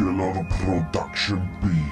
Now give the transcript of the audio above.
Killer Production B.